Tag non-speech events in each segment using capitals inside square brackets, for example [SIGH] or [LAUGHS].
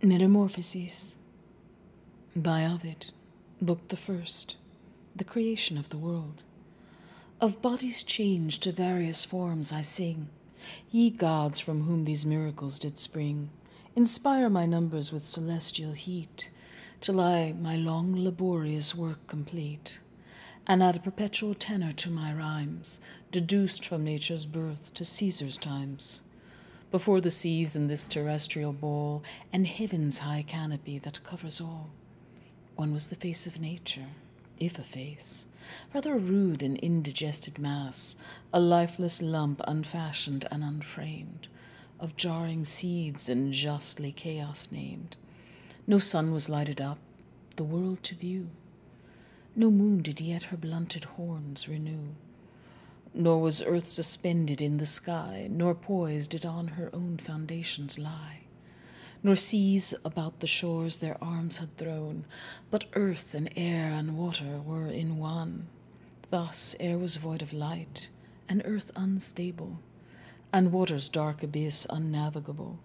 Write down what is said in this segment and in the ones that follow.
Metamorphoses. By Ovid, Book the First, The Creation of the World. Of bodies changed to various forms I sing, ye gods from whom these miracles did spring, inspire my numbers with celestial heat, till I my long laborious work complete, and add a perpetual tenor to my rhymes, deduced from nature's birth to Caesar's times before the seas in this terrestrial bowl, and heaven's high canopy that covers all. One was the face of nature, if a face, rather a rude and indigested mass, a lifeless lump unfashioned and unframed, of jarring seeds and justly chaos named. No sun was lighted up, the world to view. No moon did yet her blunted horns renew nor was earth suspended in the sky, nor poised it on her own foundations lie, nor seas about the shores their arms had thrown, but earth and air and water were in one. Thus air was void of light, and earth unstable, and water's dark abyss unnavigable.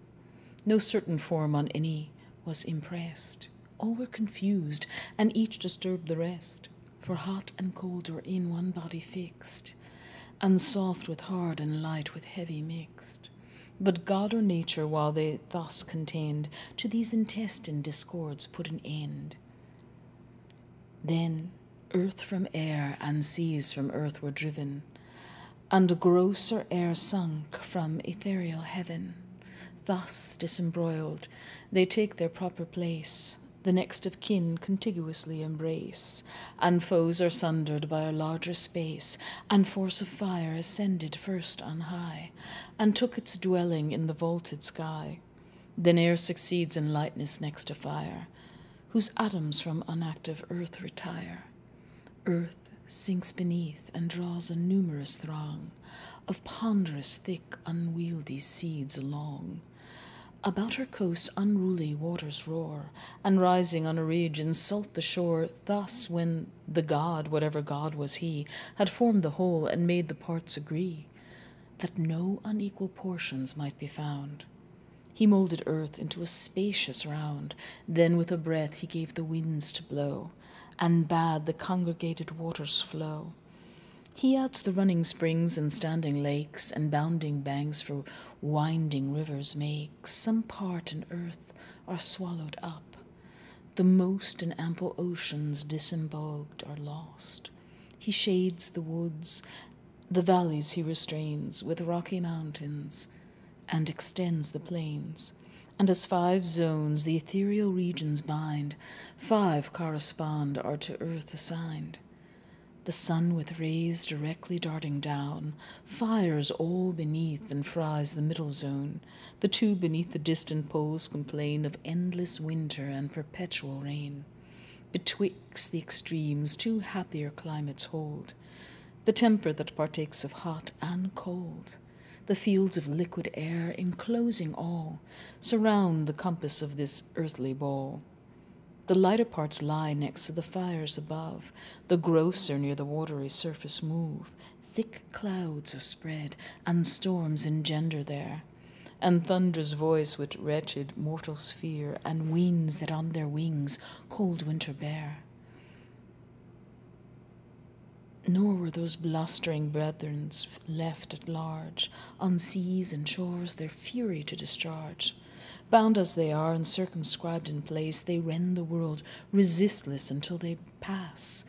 No certain form on any was impressed. All were confused, and each disturbed the rest, for hot and cold were in one body fixed and soft with hard and light with heavy mixed. But God or nature, while they thus contend, to these intestine discords put an end. Then earth from air and seas from earth were driven, and grosser air sunk from ethereal heaven. Thus disembroiled, they take their proper place, the next of kin contiguously embrace, and foes are sundered by a larger space, and force of fire ascended first on high, and took its dwelling in the vaulted sky. Then air succeeds in lightness next to fire, whose atoms from unactive earth retire. Earth sinks beneath and draws a numerous throng of ponderous, thick, unwieldy seeds along about her coast unruly waters roar, and rising on a ridge insult the shore. Thus, when the god, whatever god was he, had formed the whole and made the parts agree, that no unequal portions might be found, he moulded earth into a spacious round. Then with a breath he gave the winds to blow, and bade the congregated waters flow. He adds the running springs and standing lakes and bounding banks for winding rivers make. Some part in earth are swallowed up. The most in ample oceans disembogued are lost. He shades the woods, the valleys he restrains with rocky mountains, and extends the plains. And as five zones the ethereal regions bind, five correspond are to earth assigned the sun with rays directly darting down, fires all beneath and fries the middle zone. The two beneath the distant poles complain of endless winter and perpetual rain. Betwixt the extremes, two happier climates hold the temper that partakes of hot and cold. The fields of liquid air, enclosing all, surround the compass of this earthly ball. The lighter parts lie next to the fires above, the grosser near the watery surface move. Thick clouds are spread, and storms engender there, and thunder's voice with wretched mortals fear, and winds that on their wings cold winter bear. Nor were those blustering brethren left at large, on seas and shores their fury to discharge. Bound as they are and circumscribed in place, they rend the world resistless until they pass,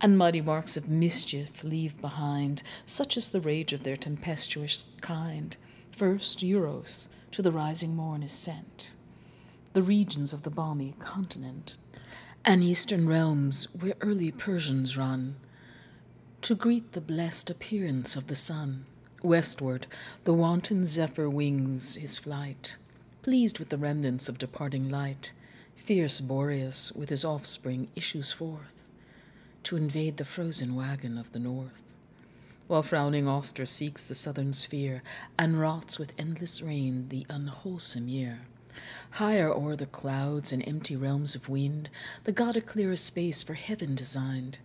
and mighty marks of mischief leave behind, such is the rage of their tempestuous kind. First, Eurus to the rising morn is sent, the regions of the balmy continent, and eastern realms where early Persians run, to greet the blessed appearance of the sun. Westward, the wanton zephyr wings his flight pleased with the remnants of departing light, fierce Boreas with his offspring issues forth to invade the frozen wagon of the north, while frowning Auster seeks the southern sphere and rots with endless rain the unwholesome year. Higher o'er the clouds and empty realms of wind, the god a clearer space for heaven designed,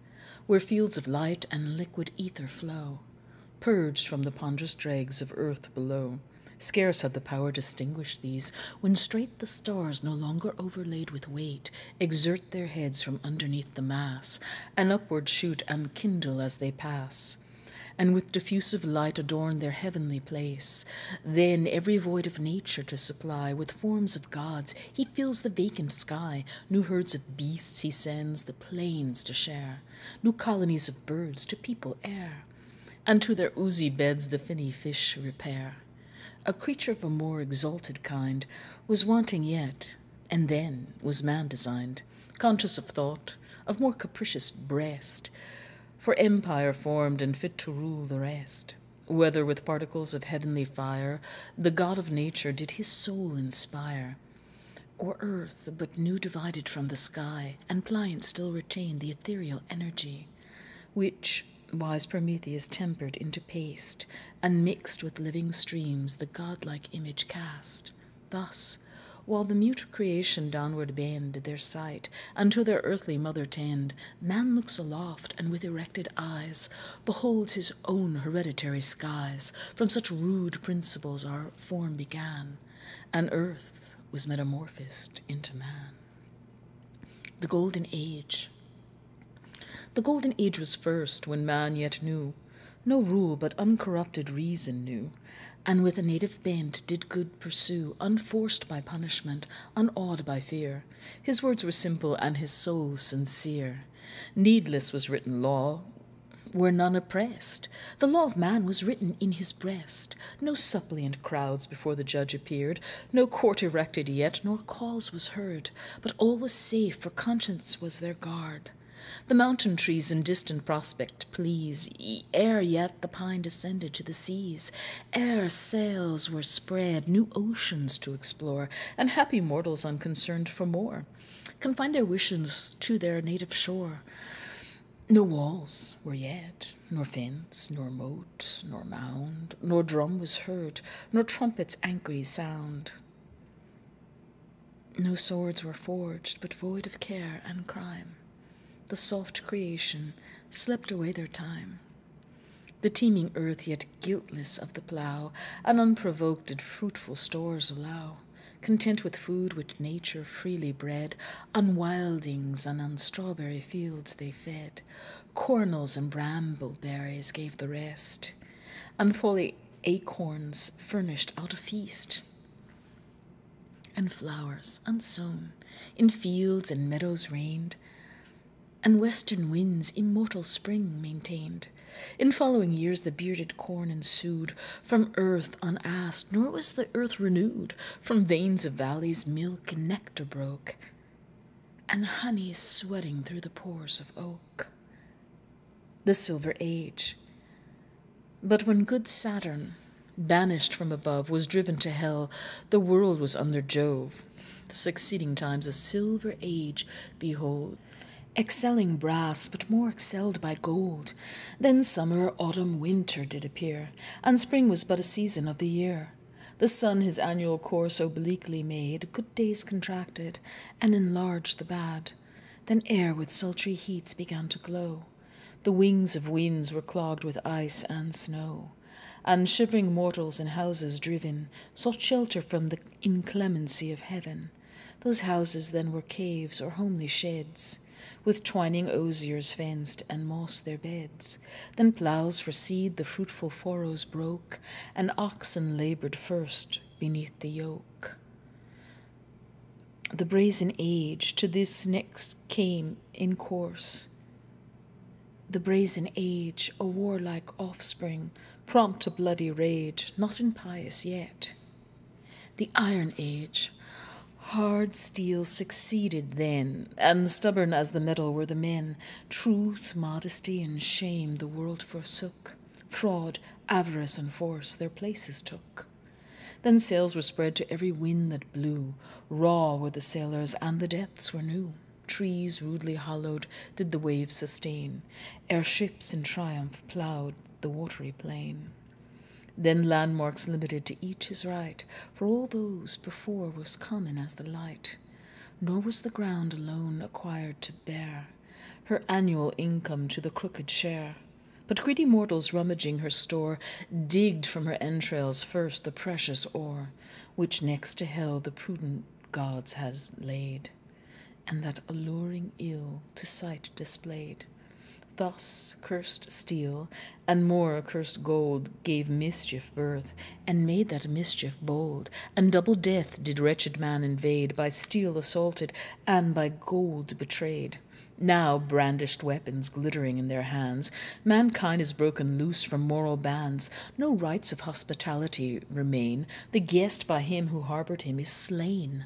where fields of light and liquid ether flow, purged from the ponderous dregs of earth below Scarce had the power distinguished these, when straight the stars, no longer overlaid with weight, exert their heads from underneath the mass, and upward shoot and kindle as they pass and with diffusive light adorn their heavenly place. Then every void of nature to supply with forms of gods, he fills the vacant sky. New herds of beasts he sends the plains to share, new colonies of birds to people air, and to their oozy beds the finny fish repair. A creature of a more exalted kind was wanting yet, and then was man designed, conscious of thought, of more capricious breast, for empire formed and fit to rule the rest. Whether with particles of heavenly fire, the God of nature did his soul inspire, or earth, but new divided from the sky, and pliant still retained the ethereal energy, which wise Prometheus tempered into paste, and mixed with living streams the godlike image cast. Thus, while the mute creation downward bend their sight, and to their earthly mother tend, man looks aloft, and with erected eyes beholds his own hereditary skies. From such rude principles our form began, and earth was metamorphosed into man. The Golden Age. The Golden Age was first, when man yet knew no rule but uncorrupted reason knew, and with a native bent did good pursue, unforced by punishment, unawed by fear. His words were simple and his soul sincere. Needless was written law, were none oppressed. The law of man was written in his breast. No suppliant crowds before the judge appeared, no court erected yet, nor cause was heard, but all was safe, for conscience was their guard. The mountain trees in distant prospect please, ere yet the pine descended to the seas, ere sails were spread, new oceans to explore, and happy mortals unconcerned for more, confined their wishes to their native shore. No walls were yet, nor fence, nor moat, nor mound, nor drum was heard, nor trumpet's angry sound. No swords were forged, but void of care and crime the soft creation, slept away their time. The teeming earth, yet guiltless of the plough, and unprovoked did fruitful stores allow. Content with food which nature freely bred, on wildings and on strawberry fields they fed. Cornels and bramble berries gave the rest, and folly acorns furnished out a feast. And flowers unsown in fields and meadows reigned, and western winds immortal spring maintained. In following years the bearded corn ensued from earth unasked, nor was the earth renewed. From veins of valleys milk and nectar broke, and honey sweating through the pores of oak. The Silver Age. But when good Saturn, banished from above, was driven to hell, the world was under Jove. The succeeding times a silver age behold excelling brass, but more excelled by gold. Then summer, autumn, winter did appear, and spring was but a season of the year. The sun his annual course obliquely made, good days contracted, and enlarged the bad. Then air with sultry heats began to glow. The wings of winds were clogged with ice and snow, and shivering mortals in houses driven sought shelter from the inclemency of heaven. Those houses then were caves or homely sheds with twining osiers fenced and moss their beds. Then ploughs for seed the fruitful furrows broke, and oxen laboured first beneath the yoke. The brazen age to this next came in course. The brazen age, a warlike offspring, prompt to bloody rage, not impious yet. The iron age, Hard steel succeeded then, and stubborn as the metal were the men. Truth, modesty, and shame the world forsook. Fraud, avarice, and force their places took. Then sails were spread to every wind that blew. Raw were the sailors, and the depths were new. Trees rudely hollowed did the waves sustain, ere ships in triumph ploughed the watery plain. Then landmarks limited to each his right, for all those before was common as the light. Nor was the ground alone acquired to bear her annual income to the crooked share, But greedy mortals rummaging her store digged from her entrails first the precious ore, which next to hell the prudent gods has laid, and that alluring ill to sight displayed. Thus cursed steel, and more accursed gold, gave mischief birth, and made that mischief bold, and double death did wretched man invade, by steel assaulted, and by gold betrayed. Now, brandished weapons glittering in their hands, mankind is broken loose from moral bands. No rights of hospitality remain. The guest by him who harboured him is slain.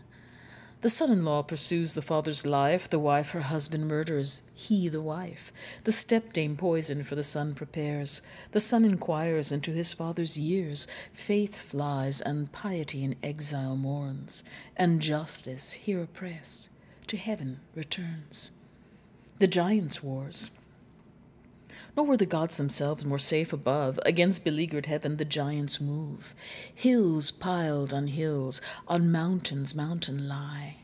The son in law pursues the father's life, the wife her husband murders, he the wife. The stepdame poison for the son prepares. The son inquires into his father's years. Faith flies, and piety in exile mourns. And justice, here oppressed, to heaven returns. The giants' wars. Nor were the gods themselves more safe above. Against beleaguered heaven the giants move. Hills piled on hills, on mountains mountain lie,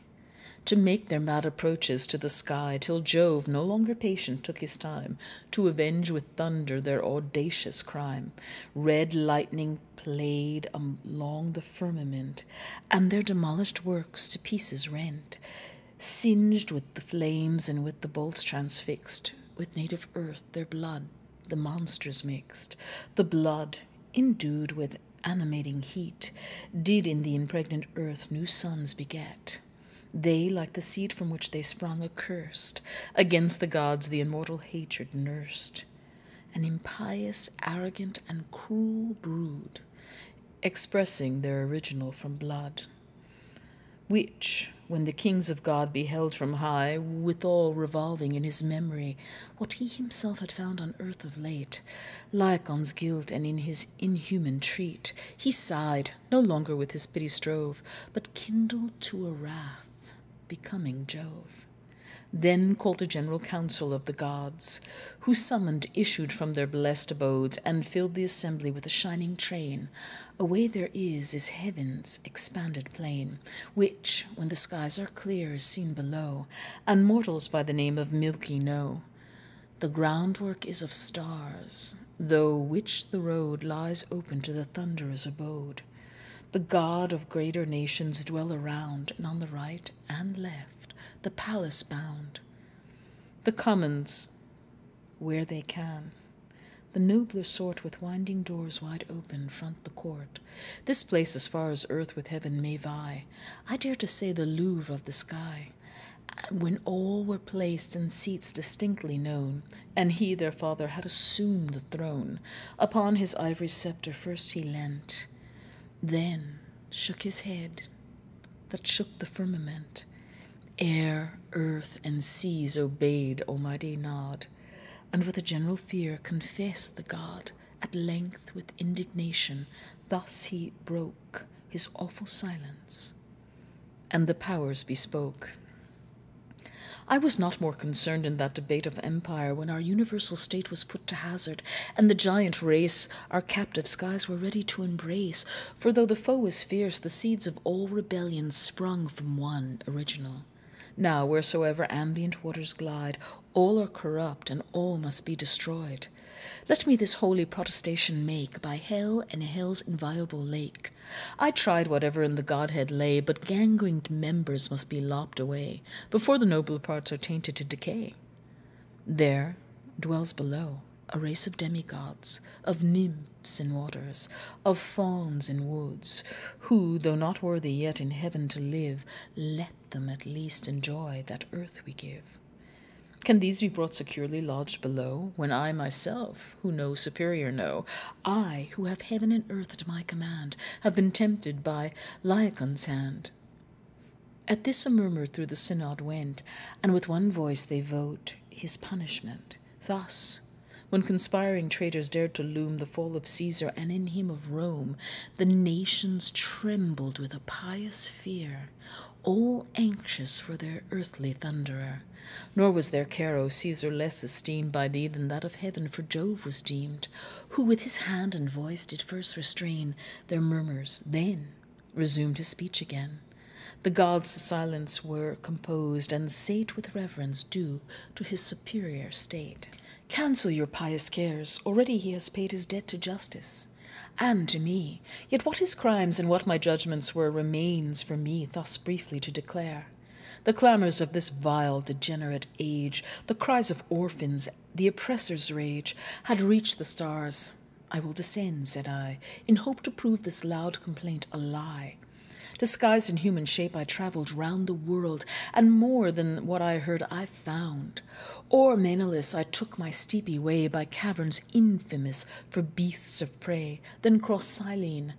to make their mad approaches to the sky, till Jove, no longer patient, took his time to avenge with thunder their audacious crime. Red lightning played along the firmament, and their demolished works to pieces rent, singed with the flames and with the bolts transfixed with native earth their blood the monsters mixed. The blood, endued with animating heat, did in the impregnant earth new sons beget. They, like the seed from which they sprung, accursed, against the gods the immortal hatred nursed. An impious, arrogant, and cruel brood, expressing their original from blood which, when the kings of God beheld from high, withal revolving in his memory what he himself had found on earth of late, Lycaon's guilt and in his inhuman treat, he sighed, no longer with his pity strove, but kindled to a wrath becoming Jove. Then called a general council of the gods, who summoned issued from their blessed abodes, and filled the assembly with a shining train. Away there is is heaven's expanded plain, which, when the skies are clear, is seen below, and mortals by the name of Milky know. The groundwork is of stars, though which the road lies open to the thunderer's abode. The god of greater nations dwell around, and on the right and left the palace bound. The commons, where they can. The nobler sort with winding doors wide open front the court. This place as far as earth with heaven may vie. I dare to say the Louvre of the sky. When all were placed in seats distinctly known, and he their father had assumed the throne, upon his ivory sceptre first he leant, then shook his head, that shook the firmament, Air, earth, and seas obeyed Almighty nod, and with a general fear confessed the God. At length, with indignation, thus he broke his awful silence, and the powers bespoke. I was not more concerned in that debate of empire when our universal state was put to hazard, and the giant race our captive skies were ready to embrace. For though the foe was fierce, the seeds of all rebellion sprung from one original. Now, wheresoever ambient waters glide, all are corrupt and all must be destroyed. Let me this holy protestation make by hell and hell's inviolable lake. I tried whatever in the Godhead lay, but gangrened members must be lopped away before the noble parts are tainted to decay. There dwells below a race of demigods, of nymphs in waters, of fauns in woods, who, though not worthy yet in heaven to live, let them at least enjoy that earth we give. Can these be brought securely lodged below, when I myself, who know superior know, I, who have heaven and earth at my command, have been tempted by Lycaon's hand? At this a murmur through the synod went, and with one voice they vote his punishment. Thus when conspiring traitors dared to loom the fall of Caesar and in him of Rome, the nations trembled with a pious fear, all anxious for their earthly thunderer. Nor was their care, O Caesar, less esteemed by thee than that of heaven, for Jove was deemed, who with his hand and voice did first restrain their murmurs, then resumed his speech again. The gods' silence were composed and sate with reverence due to his superior state. Cancel your pious cares, already he has paid his debt to justice and to me. Yet what his crimes and what my judgments were remains for me thus briefly to declare. The clamours of this vile, degenerate age, the cries of orphans, the oppressor's rage, had reached the stars. I will descend, said I, in hope to prove this loud complaint a lie. Disguised in human shape, I travelled round the world, and more than what I heard I found. O'er Menelaus I took my steepy way by caverns infamous for beasts of prey, then crossed Cyllene,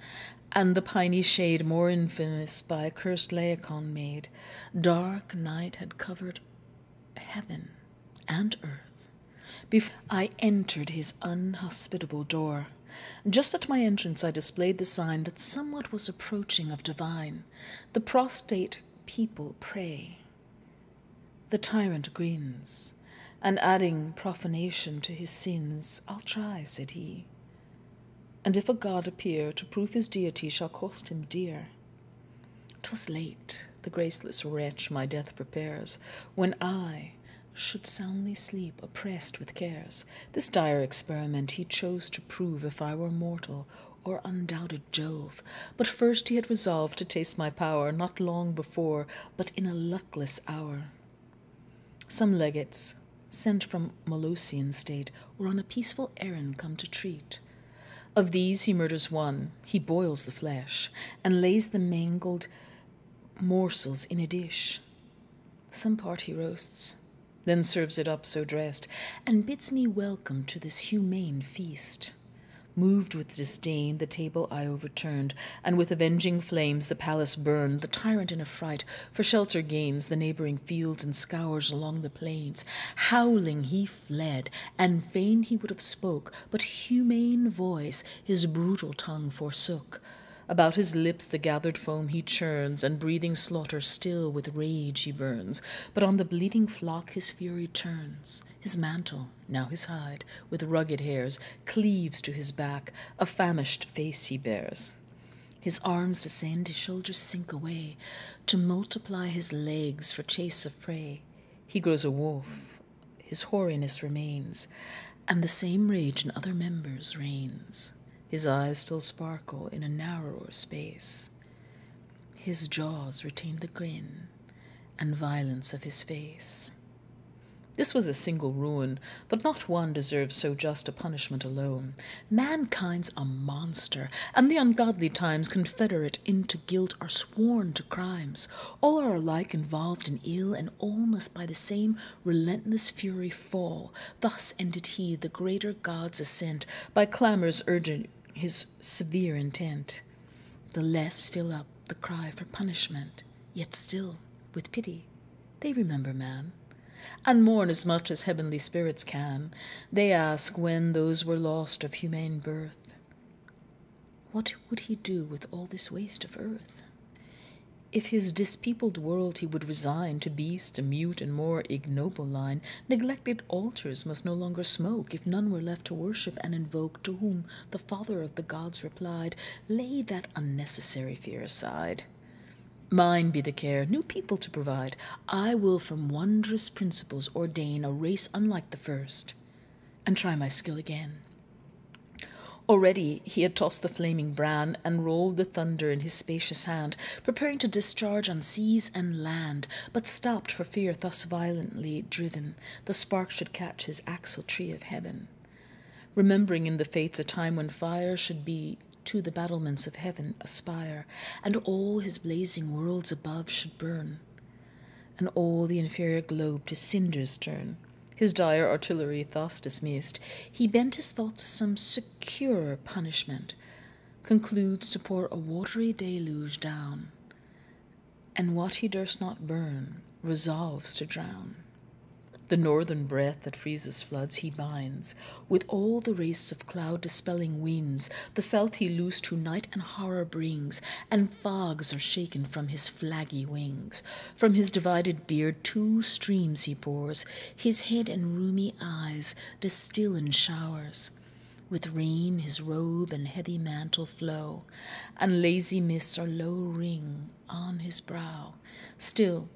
and the piny shade more infamous by accursed Laocoon made. Dark night had covered heaven and earth. Before I entered his unhospitable door, just at my entrance, I displayed the sign that somewhat was approaching of divine. The prostrate people pray. The tyrant grins, and adding profanation to his sins, I'll try, said he. And if a god appear, to prove his deity shall cost him dear. 'Twas late, the graceless wretch my death prepares, when I, should soundly sleep, oppressed with cares. This dire experiment he chose to prove if I were mortal or undoubted Jove. But first he had resolved to taste my power, not long before, but in a luckless hour. Some legates, sent from Molossian state, were on a peaceful errand come to treat. Of these he murders one, he boils the flesh, and lays the mangled morsels in a dish. Some part he roasts, then serves it up so dressed, and bids me welcome to this humane feast. Moved with disdain, the table I overturned, and with avenging flames the palace burned. The tyrant in affright for shelter gains the neighboring fields and scours along the plains. Howling he fled, and fain he would have spoke, but humane voice his brutal tongue forsook. About his lips the gathered foam he churns, and breathing slaughter still with rage he burns. But on the bleeding flock his fury turns. His mantle, now his hide, with rugged hairs, cleaves to his back, a famished face he bears. His arms descend, his shoulders sink away, to multiply his legs for chase of prey. He grows a wolf, his hoariness remains, and the same rage in other members reigns. His eyes still sparkle in a narrower space. His jaws retain the grin and violence of his face. This was a single ruin, but not one deserves so just a punishment alone. Mankind's a monster, and the ungodly times confederate into guilt are sworn to crimes. All are alike involved in ill, and all must by the same relentless fury fall. Thus ended he, the greater God's ascent, by clamours urgent his severe intent, the less fill up the cry for punishment, yet still, with pity, they remember man, and mourn as much as heavenly spirits can. They ask when those were lost of humane birth. What would he do with all this waste of earth? If his dispeopled world he would resign to beast, a mute and more ignoble line, neglected altars must no longer smoke, if none were left to worship and invoke, to whom the father of the gods replied, Lay that unnecessary fear aside. Mine be the care, new people to provide. I will from wondrous principles ordain a race unlike the first, and try my skill again. Already he had tossed the flaming brand and rolled the thunder in his spacious hand, preparing to discharge on seas and land, but stopped for fear thus violently driven the spark should catch his axle-tree of heaven. Remembering in the fates a time when fire should be to the battlements of heaven aspire, and all his blazing worlds above should burn, and all the inferior globe to cinders turn, his dire artillery thus dismissed, he bent his thoughts to some securer punishment, concludes to pour a watery deluge down, and what he durst not burn resolves to drown. The northern breath that freezes floods he binds with all the race of cloud dispelling winds. The south he loosed who night and horror brings, and fogs are shaken from his flaggy wings. From his divided beard two streams he pours, his head and rheumy eyes distill in showers. With rain his robe and heavy mantle flow, and lazy mists are low ring on his brow. Still,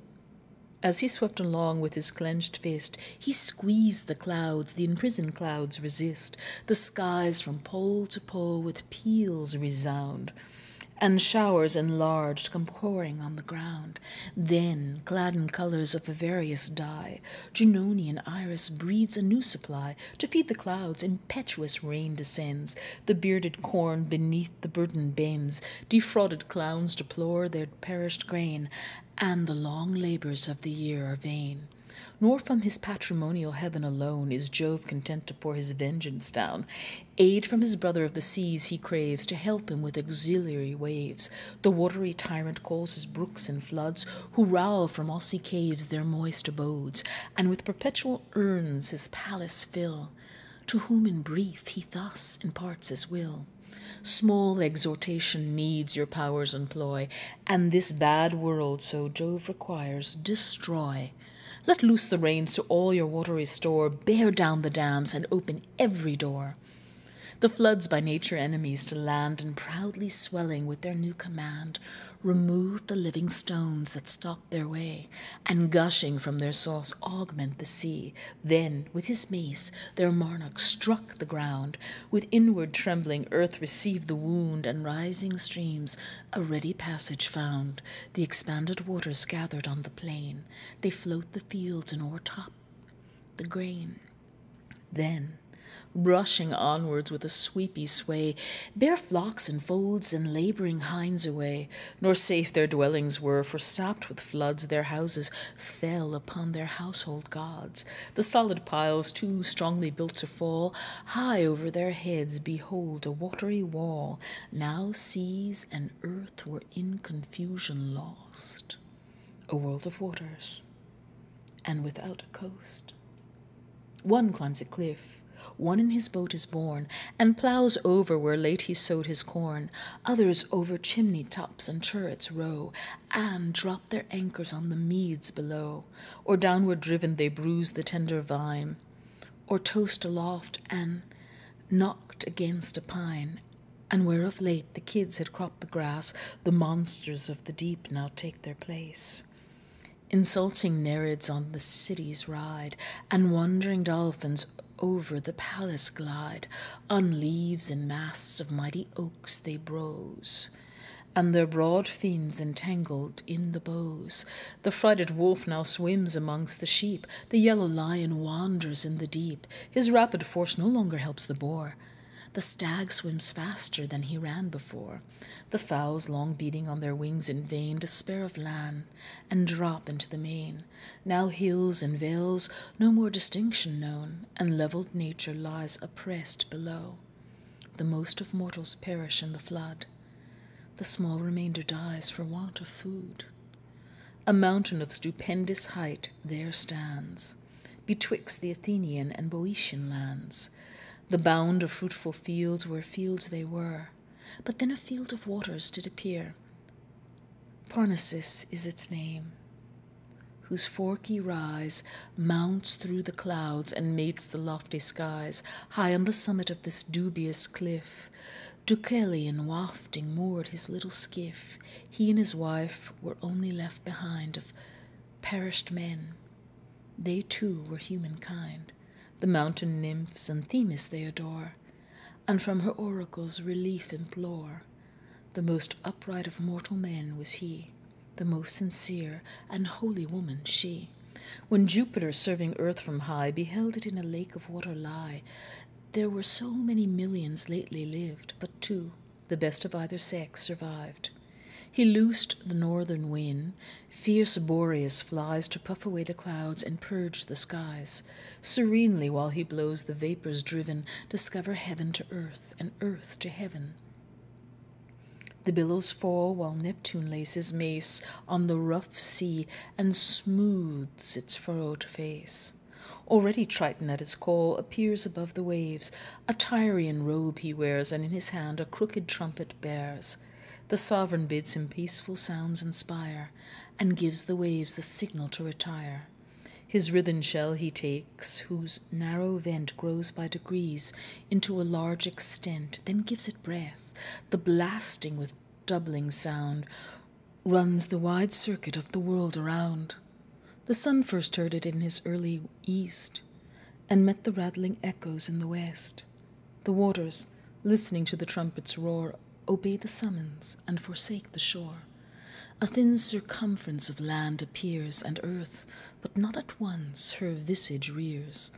As he swept along with his clenched fist, he squeezed the clouds, the imprisoned clouds resist. The skies from pole to pole with peals resound and showers enlarged come pouring on the ground. Then, clad in colors of a various dye, Junonian iris breeds a new supply. To feed the clouds, impetuous rain descends. The bearded corn beneath the burden bends. Defrauded clowns deplore their perished grain, and the long labors of the year are vain nor from his patrimonial heaven alone is Jove content to pour his vengeance down. Aid from his brother of the seas he craves to help him with auxiliary waves. The watery tyrant calls his brooks and floods, who rowl from mossy caves their moist abodes, and with perpetual urns his palace fill. To whom in brief he thus imparts his will. Small exhortation needs your powers employ, and this bad world, so Jove requires, destroy. Let loose the reins to all your watery store, bear down the dams, and open every door. The floods by nature enemies to land, and proudly swelling with their new command, remove the living stones that stop their way, and gushing from their source augment the sea. Then, with his mace, their monarch struck the ground. With inward trembling, earth received the wound, and rising streams a ready passage found. The expanded waters gathered on the plain, they float the fields and o'ertop the grain. Then, rushing onwards with a sweepy sway, bear flocks and folds and labouring hinds away. Nor safe their dwellings were, for stopped with floods, their houses fell upon their household gods. The solid piles, too strongly built to fall, high over their heads, behold a watery wall. Now seas and earth were in confusion lost. A world of waters, and without a coast. One climbs a cliff, one in his boat is borne, and ploughs over where late he sowed his corn. Others over chimney tops and turrets row, and drop their anchors on the meads below. Or downward driven they bruise the tender vine, or toast aloft and knocked against a pine. And where of late the kids had cropped the grass, the monsters of the deep now take their place. Insulting nereids on the cities ride, and wandering dolphins over the palace glide, on leaves and masts of mighty oaks they browse, and their broad fins entangled in the boughs. The frighted wolf now swims amongst the sheep, the yellow lion wanders in the deep. His rapid force no longer helps the boar. The stag swims faster than he ran before. The fowls, long beating on their wings in vain, despair of land and drop into the main. Now hills and vales, no more distinction known, and levelled nature lies oppressed below. The most of mortals perish in the flood. The small remainder dies for want of food. A mountain of stupendous height there stands, betwixt the Athenian and Boeotian lands the bound of fruitful fields where fields they were. But then a field of waters did appear. Parnassus is its name, whose forky rise mounts through the clouds and mates the lofty skies. High on the summit of this dubious cliff, Deucalion wafting moored his little skiff. He and his wife were only left behind of perished men. They too were humankind. The mountain nymphs and Themis they adore, and from her oracles relief implore. The most upright of mortal men was he, the most sincere and holy woman she. When Jupiter, serving earth from high, beheld it in a lake of water lie, there were so many millions lately lived, but two, the best of either sex, survived. He loosed the northern wind. Fierce Boreas flies to puff away the clouds and purge the skies. Serenely, while he blows the vapors driven, discover heaven to earth and earth to heaven. The billows fall while Neptune lays his mace on the rough sea and smooths its furrowed face. Already Triton at his call appears above the waves. A Tyrian robe he wears, and in his hand a crooked trumpet bears. The sovereign bids him peaceful sounds inspire, and gives the waves the signal to retire. His writhen shell he takes, whose narrow vent grows by degrees into a large extent, then gives it breath. The blasting with doubling sound runs the wide circuit of the world around. The sun first heard it in his early east, and met the rattling echoes in the west. The waters, listening to the trumpet's roar, obey the summons and forsake the shore. A thin circumference of land appears, and earth, but not at once, her visage rears,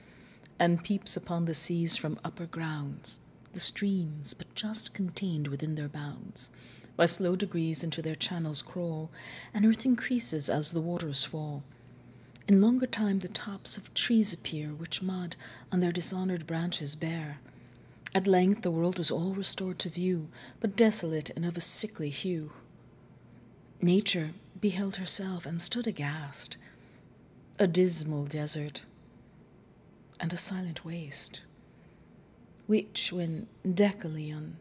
and peeps upon the seas from upper grounds, the streams, but just contained within their bounds. By slow degrees into their channels crawl, and earth increases as the waters fall. In longer time the tops of trees appear, which mud on their dishonored branches bear. At length the world was all restored to view, but desolate and of a sickly hue. Nature beheld herself and stood aghast, a dismal desert and a silent waste, which, when Deucalion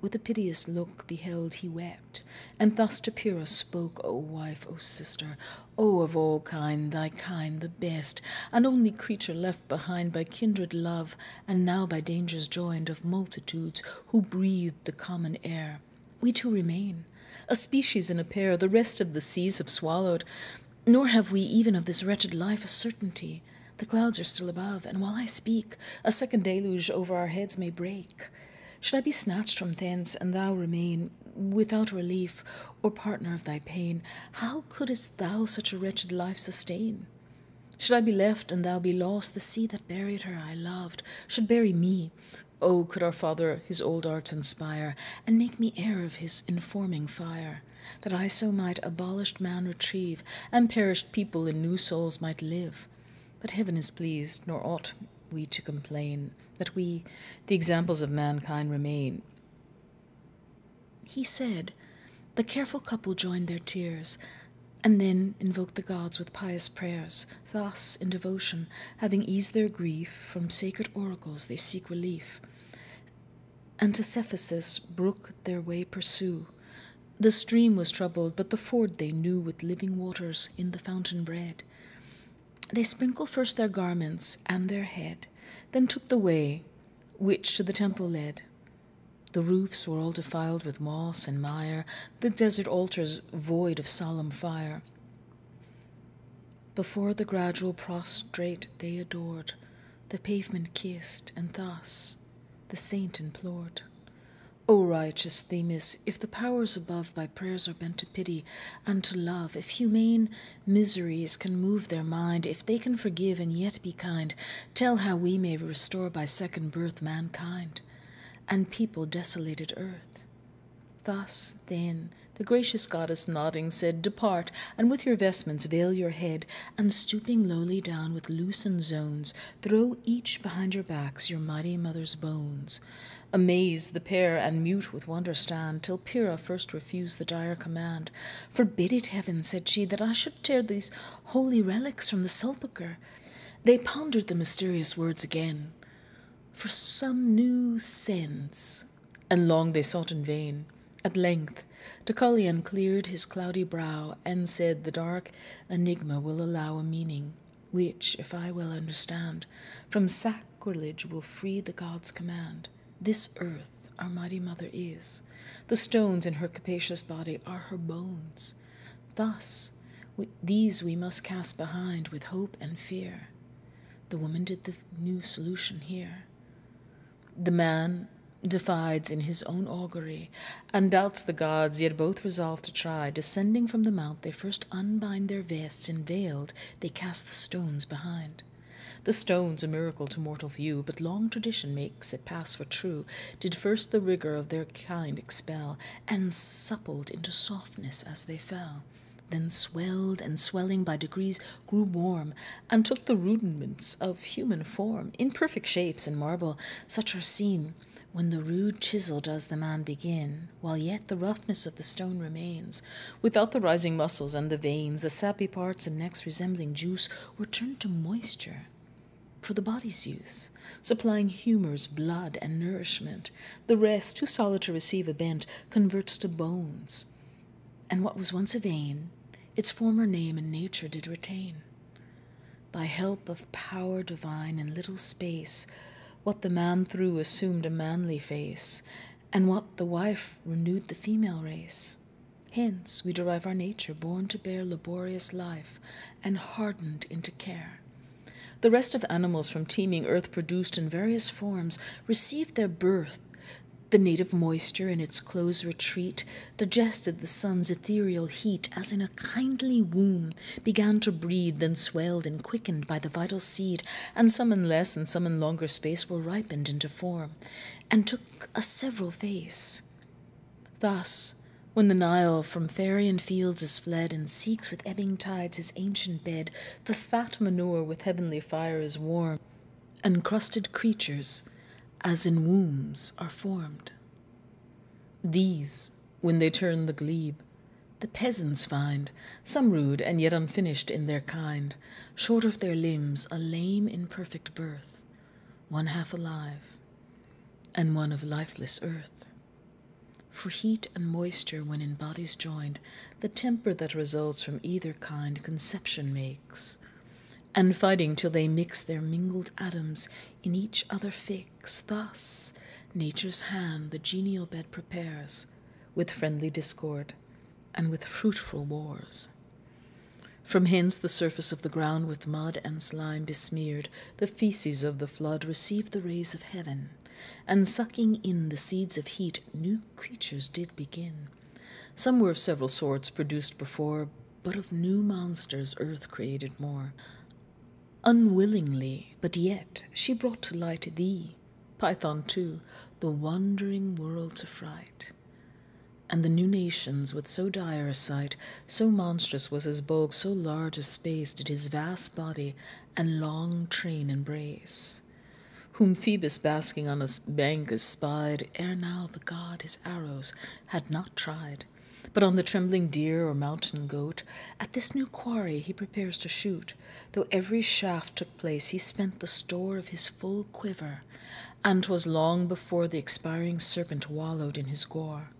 with a piteous look beheld, he wept, and thus to Pyrrha spoke, O wife, O sister, O of all kind, thy kind the best, an only creature left behind by kindred love, and now by dangers joined of multitudes who breathed the common air. We two remain, a species in a pair, the rest of the seas have swallowed, nor have we even of this wretched life a certainty. The clouds are still above, and while I speak, a second deluge over our heads may break. Should I be snatched from thence, and thou remain without relief or partner of thy pain, how couldst thou such a wretched life sustain? Should I be left and thou be lost, the sea that buried her I loved should bury me. Oh, could our Father his old arts inspire, and make me heir of his informing fire, that I so might abolished man retrieve, and perished people in new souls might live. But heaven is pleased, nor ought we to complain that we, the examples of mankind, remain. He said, the careful couple joined their tears, and then invoked the gods with pious prayers. Thus, in devotion, having eased their grief, from sacred oracles they seek relief. And to Cephisus brook their way pursue. The stream was troubled, but the ford they knew with living waters in the fountain bred. They sprinkle first their garments and their head, then took the way which to the temple led. The roofs were all defiled with moss and mire, the desert altars void of solemn fire. Before the gradual prostrate they adored, the pavement kissed, and thus the saint implored. O righteous Themis, if the powers above by prayers are bent to pity and to love, if humane miseries can move their mind, if they can forgive and yet be kind, tell how we may restore by second birth mankind and people desolated earth. Thus, then, the gracious goddess nodding said, Depart, and with your vestments veil your head, and stooping lowly down with loosened zones, throw each behind your backs your mighty mother's bones. Amazed the pair and mute with wonder stand, till Pyrrha first refused the dire command. Forbid it, heaven, said she, that I should tear these holy relics from the sepulchre. They pondered the mysterious words again, for some new sense, and long they sought in vain. At length, Deucalion cleared his cloudy brow, and said, The dark enigma will allow a meaning, which, if I well understand, from sacrilege will free the gods' command. This earth our mighty mother is. The stones in her capacious body are her bones. Thus, we, these we must cast behind with hope and fear. The woman did the new solution here. The man defides in his own augury, and doubts the gods, yet both resolve to try. Descending from the mount, they first unbind their vests, and veiled, they cast the stones behind. The stones a miracle to mortal view, but long tradition makes it pass for true, did first the rigour of their kind expel, and suppled into softness as they fell. Then swelled and swelling by degrees grew warm, and took the rudiments of human form. Imperfect shapes in marble, such are seen when the rude chisel does the man begin, while yet the roughness of the stone remains, without the rising muscles and the veins, the sappy parts and necks resembling juice were turned to moisture for the body's use, supplying humours, blood, and nourishment. The rest, too solid to receive a bent, converts to bones. And what was once a vein, its former name and nature did retain. By help of power divine in little space, what the man threw assumed a manly face, and what the wife renewed the female race. Hence we derive our nature, born to bear laborious life and hardened into care. The rest of animals from teeming earth produced in various forms received their birth the native moisture in its close retreat digested the sun's ethereal heat as in a kindly womb, began to breed, then swelled and quickened by the vital seed, and some in less and some in longer space were ripened into form, and took a several face. Thus, when the Nile from Pharian fields is fled and seeks with ebbing tides his ancient bed, the fat manure with heavenly fire is warm, and crusted creatures as in wombs are formed. These, when they turn the glebe, the peasants find, some rude and yet unfinished in their kind, short of their limbs, a lame imperfect birth, one half alive, and one of lifeless earth. For heat and moisture, when in bodies joined, the temper that results from either kind conception makes, and fighting till they mix their mingled atoms in each other fix. Thus, nature's hand the genial bed prepares, with friendly discord and with fruitful wars. From hence the surface of the ground with mud and slime besmeared, the feces of the flood receive the rays of heaven, and sucking in the seeds of heat, new creatures did begin. Some were of several sorts produced before, but of new monsters earth created more. Unwillingly, but yet she brought to light thee, Python too, the wandering world to fright. And the new nations with so dire a sight, so monstrous was his bulk, so large a space did his vast body and long train embrace. Whom Phoebus basking on a bank espied, ere now the god his arrows had not tried but on the trembling deer or mountain goat, at this new quarry he prepares to shoot. Though every shaft took place, he spent the store of his full quiver, and 'twas long before the expiring serpent wallowed in his gore.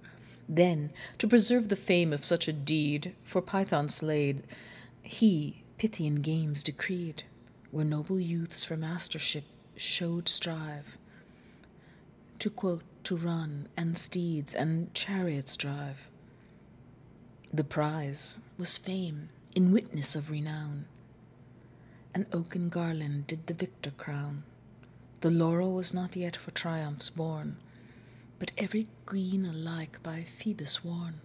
Then, to preserve the fame of such a deed, for Python slayed, he Pythian games decreed, where noble youths for mastership showed strive. To quote, to run, and steeds and chariots drive. The prize was fame in witness of renown. An oaken garland did the victor crown. The laurel was not yet for triumphs born, but every green alike by Phoebus worn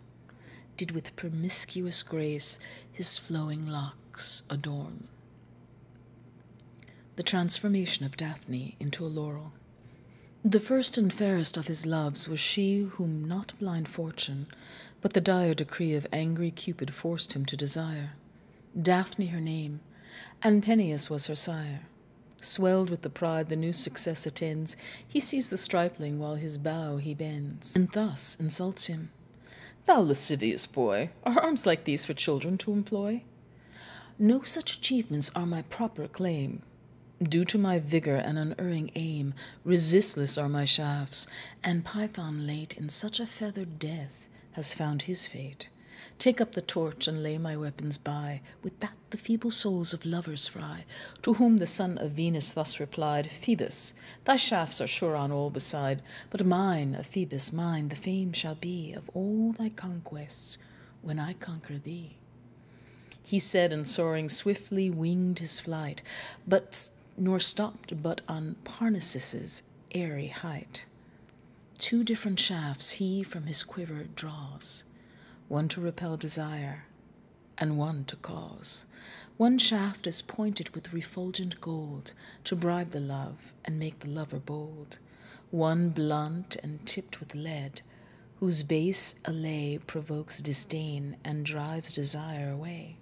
did with promiscuous grace his flowing locks adorn. The transformation of Daphne into a laurel. The first and fairest of his loves was she whom not blind fortune but the dire decree of angry Cupid forced him to desire. Daphne her name, and Peneus was her sire. Swelled with the pride the new success attends, he sees the stripling while his bow he bends, and thus insults him. Thou lascivious boy, are arms like these for children to employ? No such achievements are my proper claim. Due to my vigor and unerring aim, resistless are my shafts, and Python late in such a feathered death has found his fate. Take up the torch and lay my weapons by, with that the feeble souls of lovers fry. To whom the son of Venus thus replied, Phoebus, thy shafts are sure on all beside, but mine, of Phoebus, mine, the fame shall be of all thy conquests when I conquer thee. He said, and soaring swiftly winged his flight, but nor stopped but on Parnassus's airy height. Two different shafts he from his quiver draws, one to repel desire, and one to cause. One shaft is pointed with refulgent gold to bribe the love and make the lover bold. One blunt and tipped with lead, whose base allay provokes disdain and drives desire away.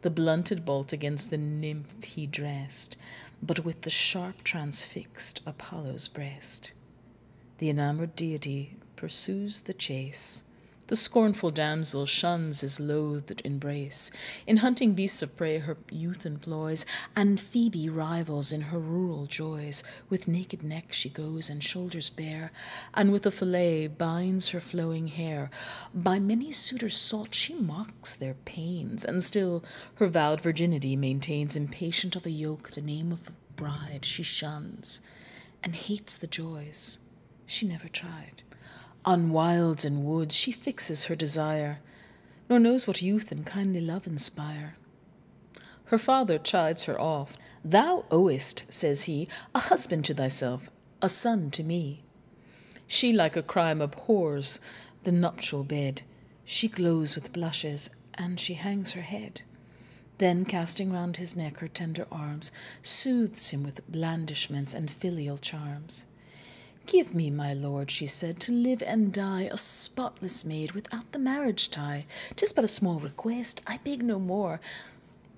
The blunted bolt against the nymph he dressed, but with the sharp transfixed Apollo's breast. The enamored deity pursues the chase. The scornful damsel shuns his loathed embrace. In hunting beasts of prey her youth employs, and Phoebe rivals in her rural joys. With naked neck she goes and shoulders bare, and with a fillet binds her flowing hair. By many suitors sought, she mocks their pains, and still her vowed virginity maintains. Impatient of a yoke, the name of bride she shuns, and hates the joys she never tried. On wilds and woods she fixes her desire, nor knows what youth and kindly love inspire. Her father chides her oft. Thou owest, says he, a husband to thyself, a son to me. She like a crime abhors the nuptial bed. She glows with blushes, and she hangs her head. Then, casting round his neck her tender arms, soothes him with blandishments and filial charms. Give me, my lord, she said, to live and die a spotless maid without the marriage tie. Tis but a small request, I beg no more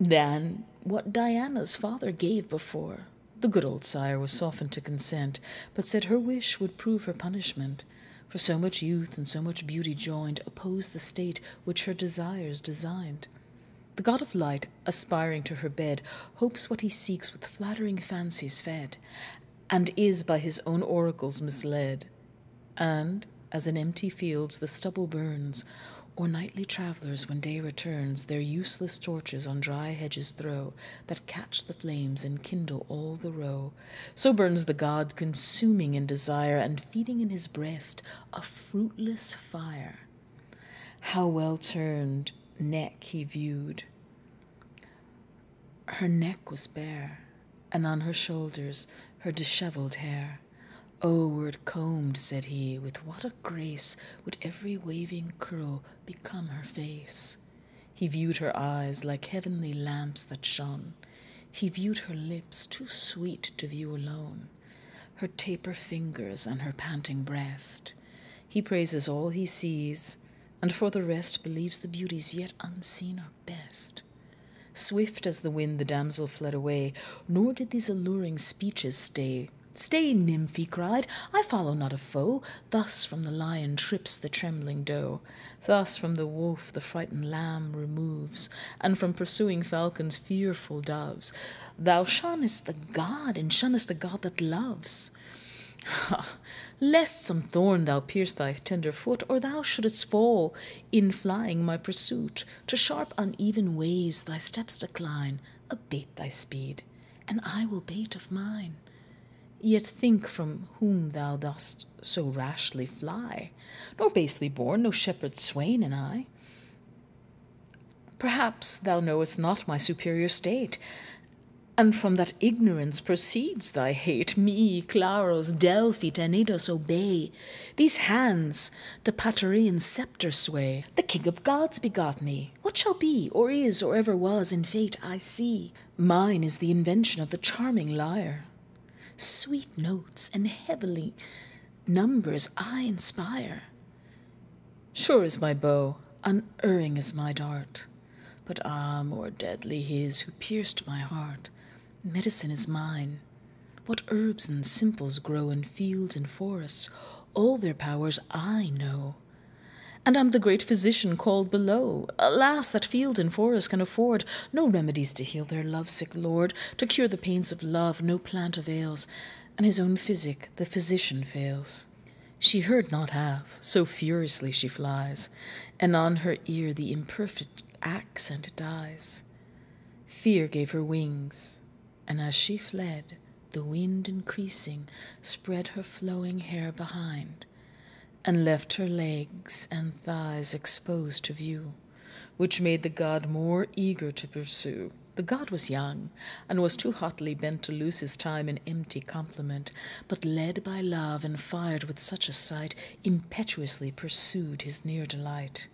than what Diana's father gave before. The good old sire was softened to consent, but said her wish would prove her punishment. For so much youth and so much beauty joined opposed the state which her desires designed. The god of light, aspiring to her bed, hopes what he seeks with flattering fancies fed, and is by his own oracles misled. And, as in empty fields the stubble burns, or nightly travellers, when day returns, their useless torches on dry hedges throw, that catch the flames and kindle all the row, so burns the god, consuming in desire, and feeding in his breast a fruitless fire. How well turned neck he viewed! Her neck was bare, and on her shoulders her dishevelled hair. Oh, it combed, said he, with what a grace would every waving curl become her face. He viewed her eyes like heavenly lamps that shone. He viewed her lips, too sweet to view alone, her taper fingers and her panting breast. He praises all he sees, and for the rest believes the beauties yet unseen are best. Swift as the wind the damsel fled away, nor did these alluring speeches stay. Stay, nymph, he cried, I follow not a foe. Thus from the lion trips the trembling doe. Thus from the wolf the frightened lamb removes, and from pursuing falcons fearful doves. Thou shunnest the god, and shunnest the god that loves. Ha! [LAUGHS] Lest some thorn thou pierce thy tender foot, or thou shouldst fall in flying my pursuit. To sharp uneven ways thy steps decline, abate thy speed, and I will bate of mine. Yet think from whom thou dost so rashly fly, nor basely born, no shepherd swain am I. Perhaps thou knowest not my superior state, and from that ignorance proceeds thy hate. Me, Claros, Delphi, Tenedos obey. These hands the Patarian sceptre sway. The king of gods begot me. What shall be, or is, or ever was in fate, I see. Mine is the invention of the charming lyre. Sweet notes and heavenly numbers I inspire. Sure is my bow, unerring is my dart. But ah, more deadly his who pierced my heart. Medicine is mine. What herbs and simples grow in fields and forests, all their powers I know. And I'm the great physician called below. Alas, that field and forest can afford no remedies to heal their lovesick lord, to cure the pains of love no plant avails, and his own physic the physician fails. She heard not half, so furiously she flies, and on her ear the imperfect accent dies. Fear gave her wings, and as she fled, the wind increasing spread her flowing hair behind, and left her legs and thighs exposed to view, which made the god more eager to pursue. The god was young, and was too hotly bent to lose his time in empty compliment, but led by love and fired with such a sight, impetuously pursued his near delight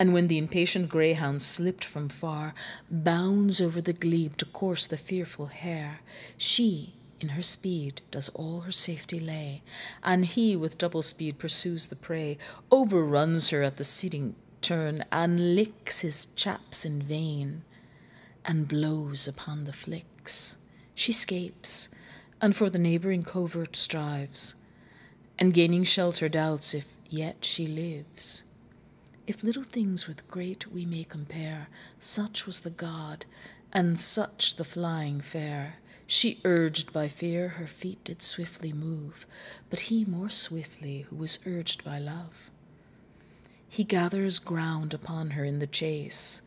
and when the impatient greyhound slipped from far, bounds over the glebe to course the fearful hare, she, in her speed, does all her safety lay, and he with double speed pursues the prey, overruns her at the seating turn, and licks his chaps in vain, and blows upon the flicks. She scapes, and for the neighbouring covert strives, and gaining shelter doubts if yet she lives. If little things with great we may compare, such was the god, and such the flying fair. She urged by fear her feet did swiftly move, but he more swiftly who was urged by love. He gathers ground upon her in the chase,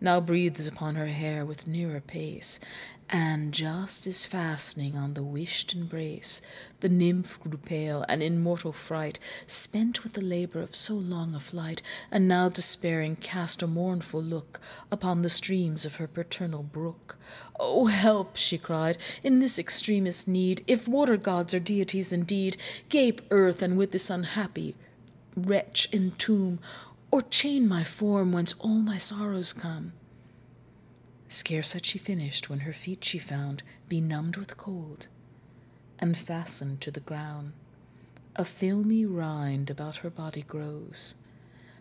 now breathes upon her hair with nearer pace, and just as fastening on the wished embrace, the nymph grew pale and in mortal fright, spent with the labour of so long a flight, and now despairing cast a mournful look upon the streams of her paternal brook. Oh, help, she cried, in this extremest need, if water gods are deities indeed, gape earth and with this unhappy wretch entomb, or chain my form whence all my sorrows come. Scarce had she finished when her feet she found benumbed with cold and fastened to the ground. A filmy rind about her body grows,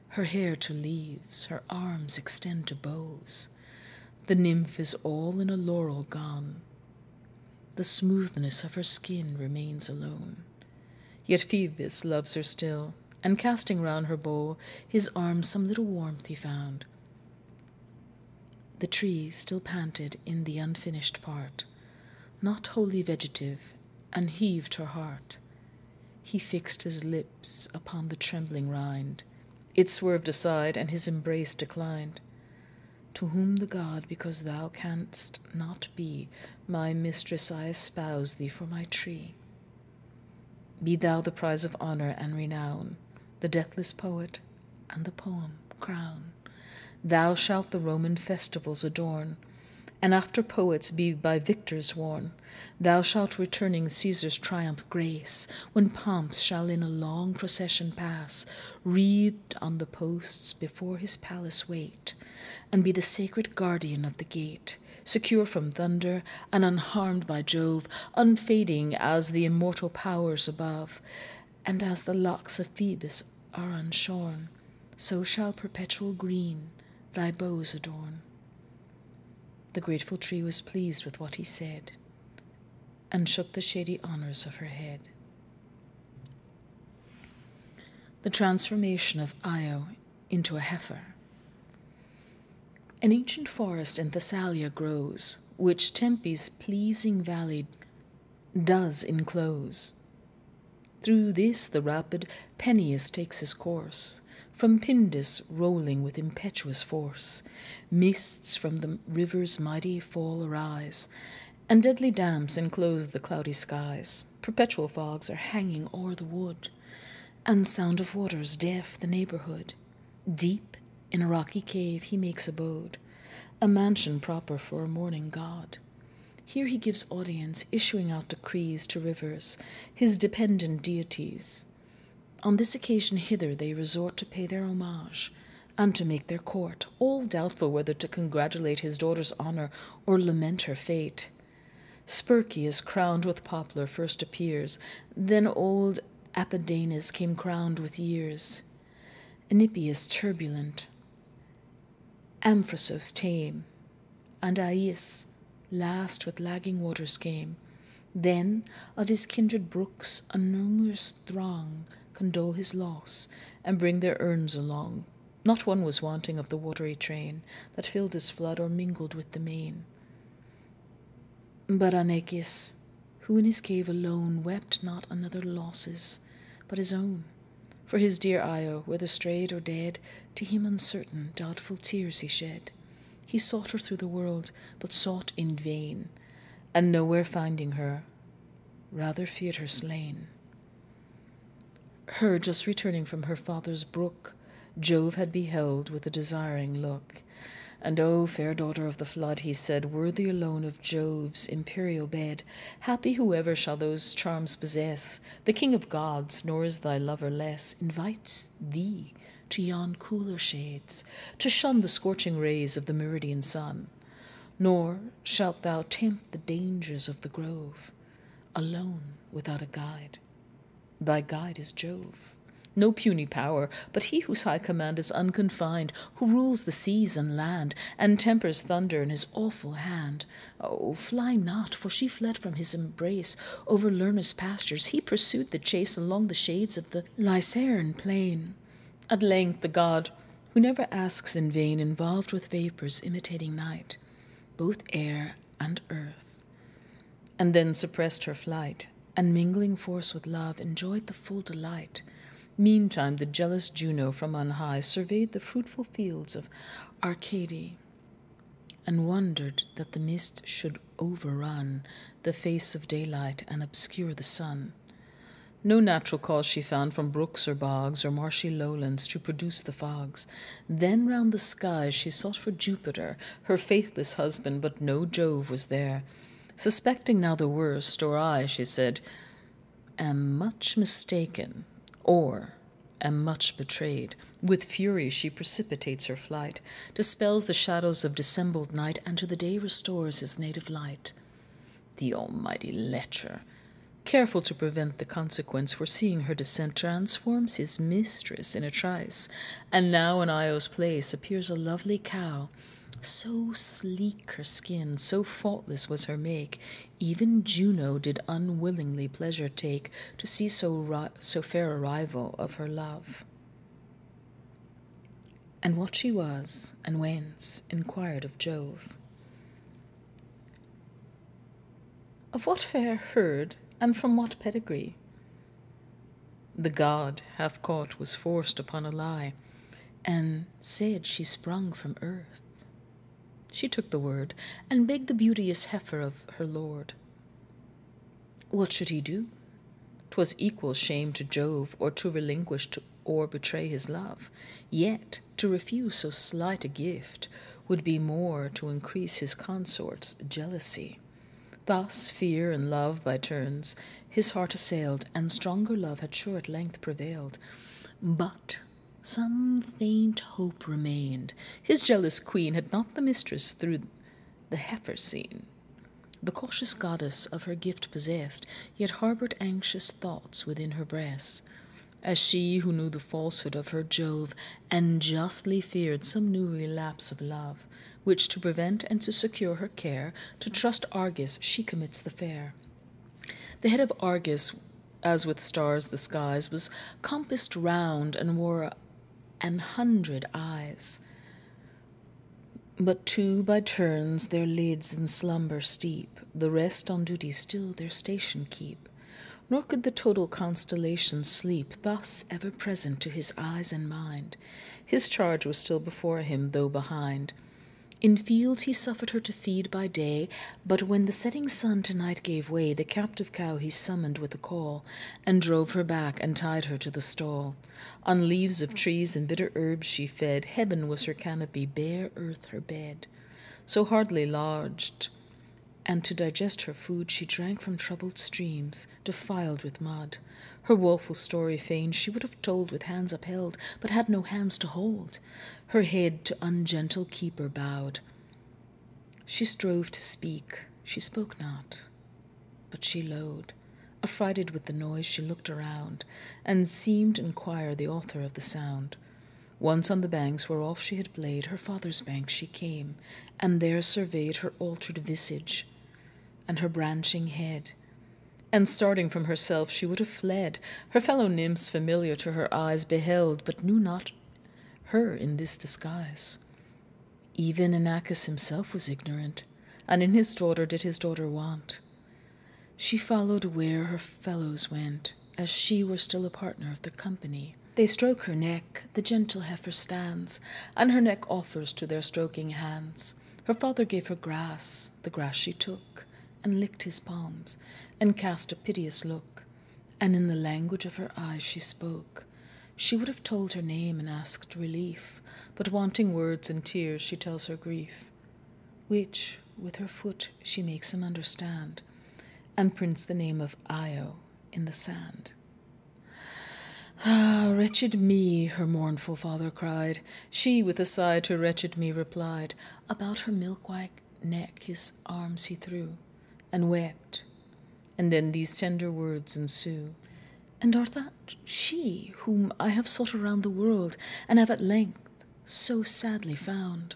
her hair to leaves, her arms extend to bows. The nymph is all in a laurel gone. The smoothness of her skin remains alone. Yet Phoebus loves her still, and casting round her bow his arms some little warmth he found. The tree still panted in the unfinished part, not wholly vegetative, and heaved her heart. He fixed his lips upon the trembling rind. It swerved aside, and his embrace declined. To whom the god, because thou canst not be my mistress, I espouse thee for my tree. Be thou the prize of honor and renown, the deathless poet, and the poem crown. Thou shalt the Roman festivals adorn, and after poets be by victors worn. Thou shalt returning Caesar's triumph grace, when pomps shall in a long procession pass, wreathed on the posts before his palace wait, and be the sacred guardian of the gate, secure from thunder and unharmed by Jove, unfading as the immortal powers above, and as the locks of Phoebus are unshorn, so shall perpetual green thy boughs adorn. The grateful tree was pleased with what he said, and shook the shady honours of her head. The transformation of Io into a heifer. An ancient forest in Thessalia grows, which Tempe's pleasing valley does enclose. Through this the rapid Peneus takes his course, from Pindus rolling with impetuous force. Mists from the river's mighty fall arise, and deadly damps enclose the cloudy skies. Perpetual fogs are hanging o'er the wood, and sound of waters deaf the neighborhood. Deep in a rocky cave he makes abode, a mansion proper for a mourning god. Here he gives audience, issuing out decrees to rivers, his dependent deities. On this occasion hither they resort to pay their homage, and to make their court, all doubtful whether to congratulate his daughter's honour or lament her fate. Spercheius, crowned with poplar, first appears, then old Apidanus came crowned with years. Enipeus turbulent, Amphrysos tame, and Aeas last with lagging waters came. Then of his kindred brooks a numerous throng condole his loss and bring their urns along. Not one was wanting of the watery train that filled his flood or mingled with the main. But Inachus, who in his cave alone wept not another losses, but his own, for his dear Io, whether strayed or dead, to him uncertain, doubtful tears he shed. He sought her through the world, but sought in vain, and nowhere finding her, rather feared her slain. Her just returning from her father's brook, Jove had beheld with a desiring look. And O fair daughter of the flood, he said, worthy alone of Jove's imperial bed, happy whoever shall those charms possess, the king of gods, nor is thy lover less, invites thee to yon cooler shades, to shun the scorching rays of the meridian sun. Nor shalt thou tempt the dangers of the grove, alone without a guide. Thy guide is Jove. No puny power, but he whose high command is unconfined, who rules the seas and land, and tempers thunder in his awful hand. Oh, fly not, for she fled from his embrace over Lerna's pastures. He pursued the chase along the shades of the Lycaean plain. At length the god, who never asks in vain, involved with vapors imitating night, both air and earth, and then suppressed her flight and mingling force with love, enjoyed the full delight. Meantime, the jealous Juno from on high surveyed the fruitful fields of Arcady, and wondered that the mist should overrun the face of daylight and obscure the sun. No natural cause she found from brooks or bogs or marshy lowlands to produce the fogs. Then round the skies she sought for Jupiter, her faithless husband, but no Jove was there. Suspecting now the worst, or I, she said, am much mistaken, or am much betrayed. With fury she precipitates her flight, dispels the shadows of dissembled night, and to the day restores his native light. The almighty lecher, careful to prevent the consequence, foreseeing her descent, transforms his mistress in a trice, and now in Io's place appears a lovely cow. So sleek her skin, so faultless was her make, even Juno did unwillingly pleasure take to see so, so fair a rival of her love. And what she was, and whence, inquired of Jove. Of what fair herd, and from what pedigree? The god, half caught, was forced upon a lie, and said she sprung from earth. She took the word, and begged the beauteous heifer of her lord. What should he do? 'Twas equal shame to Jove, or to relinquish to, or betray his love. Yet to refuse so slight a gift would be more to increase his consort's jealousy. Thus fear and love by turns his heart assailed, and stronger love had sure at length prevailed. But some faint hope remained. His jealous queen had not the mistress through the heifer seen. The cautious goddess of her gift possessed, yet harbored anxious thoughts within her breast, as she who knew the falsehood of her Jove, and justly feared some new relapse of love, which to prevent and to secure her care, to trust Argus she commits the fair. The head of Argus, as with stars the skies, was compassed round and wore an hundred eyes. But two by turns their lids in slumber steep, the rest on duty still their station keep. Nor could the total constellation sleep, thus ever present to his eyes and mind. His charge was still before him, though behind. In fields he suffered her to feed by day, but when the setting sun to night gave way, the captive cow he summoned with a call, and drove her back and tied her to the stall. On leaves of trees and bitter herbs she fed, heaven was her canopy, bare earth her bed. So hardly lodged, and to digest her food she drank from troubled streams, defiled with mud. Her woeful story fain she would have told with hands upheld, but had no hands to hold. Her head to ungentle keeper bowed. She strove to speak, she spoke not, but she lowed. Affrighted with the noise, she looked around, and seemed inquire the author of the sound. Once on the banks where whereof she had played, her father's bank she came, and there surveyed her altered visage and her branching head. And starting from herself, she would have fled. Her fellow nymphs, familiar to her eyes, beheld, but knew not her in this disguise. Even Inachus himself was ignorant, and in his daughter did his daughter want. She followed where her fellows went, as she were still a partner of the company. They stroke her neck, the gentle heifer stands, and her neck offers to their stroking hands. Her father gave her grass, the grass she took, and licked his palms, and cast a piteous look, and in the language of her eyes she spoke. She would have told her name and asked relief, but wanting words and tears, she tells her grief, which with her foot she makes him understand, and prints the name of Io in the sand. Ah, wretched me, her mournful father cried. She with a sigh to wretched me replied. About her milk white neck his arms he threw, and wept. And then these tender words ensue. And art thou she whom I have sought around the world, and have at length so sadly found?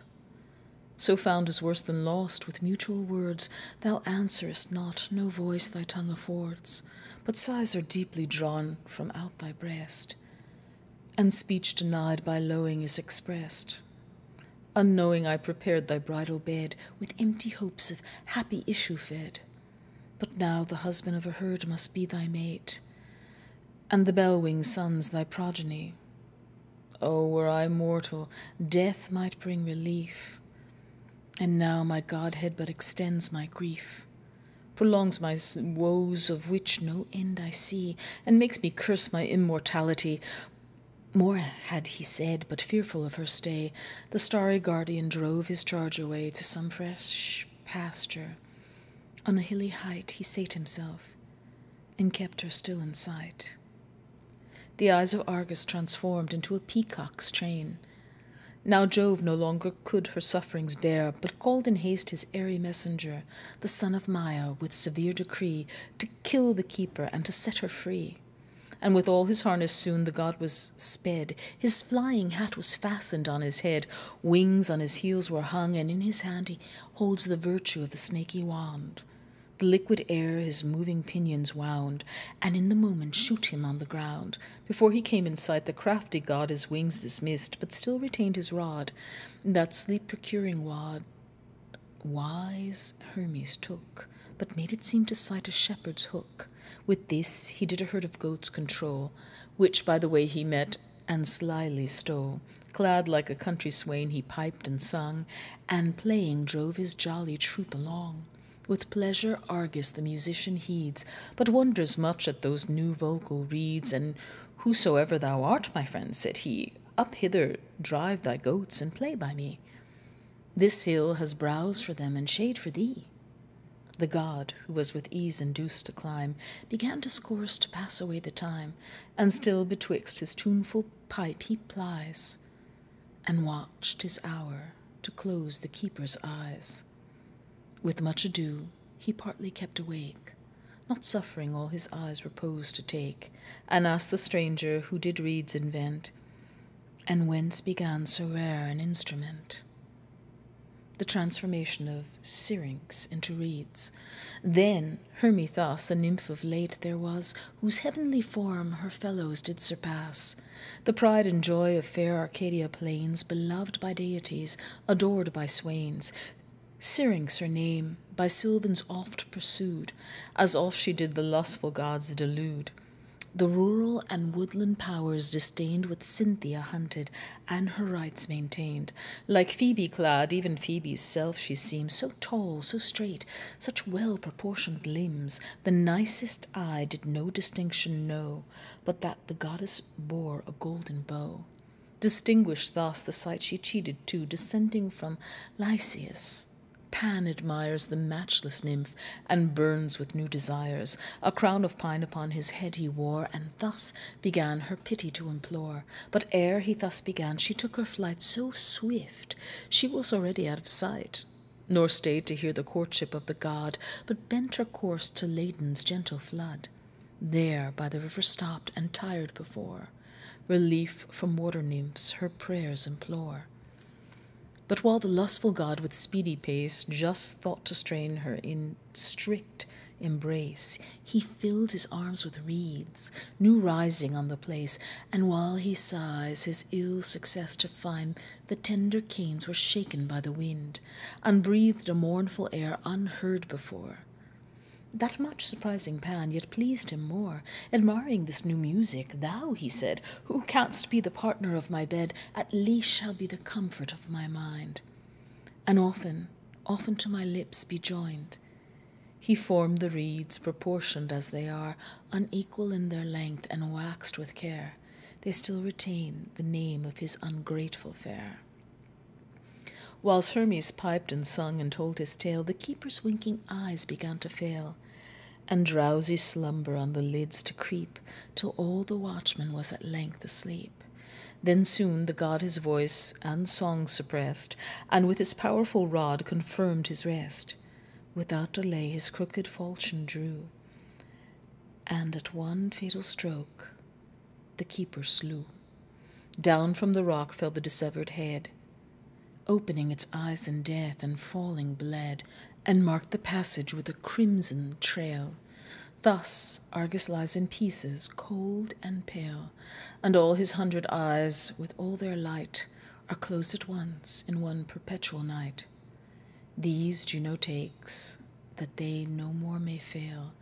So found is worse than lost, with mutual words thou answerest not, no voice thy tongue affords, but sighs are deeply drawn from out thy breast, and speech denied by lowing is expressed. Unknowing I prepared thy bridal bed, with empty hopes of happy issue fed. But now the husband of a herd must be thy mate, and the bell-winged sons thy progeny. Oh, were I mortal, death might bring relief. And now my Godhead but extends my grief, prolongs my woes of which no end I see, and makes me curse my immortality. More had he said, but fearful of her stay, the starry guardian drove his charge away to some fresh pasture. On a hilly height he sate himself, and kept her still in sight. The eyes of Argus transformed into a peacock's train, now Jove no longer could her sufferings bear, but called in haste his airy messenger, the son of Maia, with severe decree, to kill the keeper and to set her free. And with all his harness soon the god was sped. His flying hat was fastened on his head, wings on his heels were hung, and in his hand he holds the virtue of the snaky wand. The liquid air his moving pinions wound, and in the moment shoot him on the ground. Before he came in sight, the crafty god his wings dismissed, but still retained his rod. That sleep procuring wad wise Hermes took, but made it seem to sight a shepherd's hook. With this he did a herd of goats control, which by the way he met and slyly stole. Clad like a country swain, he piped and sung, and playing drove his jolly troop along. With pleasure Argus the musician heeds, but wonders much at those new vocal reeds. And whosoever thou art, my friend, said he, up hither drive thy goats and play by me. This hill has browse for them and shade for thee. The god, who was with ease induced to climb, began discourse to pass away the time, and still betwixt his tuneful pipe he plies, and watched his hour to close the keeper's eyes. With much ado, he partly kept awake, not suffering all his eyes repose to take, and asked the stranger who did reeds invent, and whence began so rare an instrument. The transformation of syrinx into reeds. Then Hermes thus, a nymph of late, there was, whose heavenly form her fellows did surpass. The pride and joy of fair Arcadia plains, beloved by deities, adored by swains, Syrinx her name, by Sylvans oft pursued, as oft she did the lustful gods delude. The rural and woodland powers disdained with Cynthia hunted, and her rites maintained. Like Phoebe clad, even Phoebe's self she seemed, so tall, so straight, such well proportioned limbs, the nicest eye did no distinction know, but that the goddess bore a golden bow. Distinguished thus the sight she cheated too, descending from Lycaeus, Pan admires the matchless nymph and burns with new desires. A crown of pine upon his head he wore, and thus began her pity to implore. But ere he thus began, she took her flight so swift she was already out of sight, nor stayed to hear the courtship of the god, but bent her course to Ladon's gentle flood. There by the river stopped, and tired before, relief from water nymphs her prayers implore. But while the lustful god with speedy pace just thought to strain her in strict embrace, he filled his arms with reeds, new rising on the place, and while he sighs his ill success to find, the tender canes were shaken by the wind, and breathed a mournful air unheard before. That much surprising Pan yet pleased him more. Admiring this new music, thou, he said, who canst be the partner of my bed, at least shall be the comfort of my mind. And often, often to my lips be joined. He formed the reeds, proportioned as they are, unequal in their length and waxed with care. They still retain the name of his ungrateful fair. Whilst Hermes piped and sung and told his tale, the keeper's winking eyes began to fail, and drowsy slumber on the lids to creep, till all the watchman was at length asleep. Then soon the god his voice and song suppressed, and with his powerful rod confirmed his rest. Without delay his crooked falchion drew, and at one fatal stroke the keeper slew. Down from the rock fell the dissevered head, opening its eyes in death and falling bled, and marked the passage with a crimson trail. Thus Argus lies in pieces, cold and pale, and all his hundred eyes, with all their light, are closed at once in one perpetual night. These Juno takes, that they no more may fail,